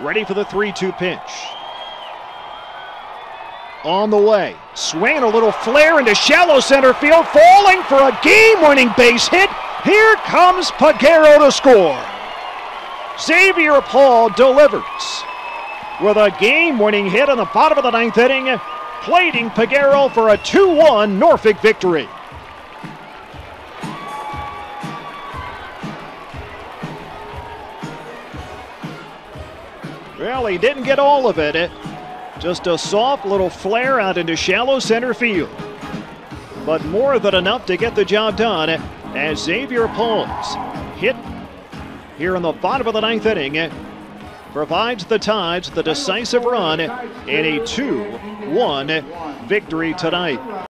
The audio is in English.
ready for the 3 2 pitch. On the way, swinging a little flare into shallow center field, falling for a game winning base hit. Here comes Peguero to score. Xavier Paul delivers with a game winning hit in the bottom of the ninth inning, plating Peguero for a 2 1 Norfolk victory. Well, he didn't get all of it. Eh, just a soft little flare out into shallow center field. But more than enough to get the job done eh, as Xavier Pauls hit here in the bottom of the ninth inning eh, provides the Tides the decisive run in a 2 1 victory tonight.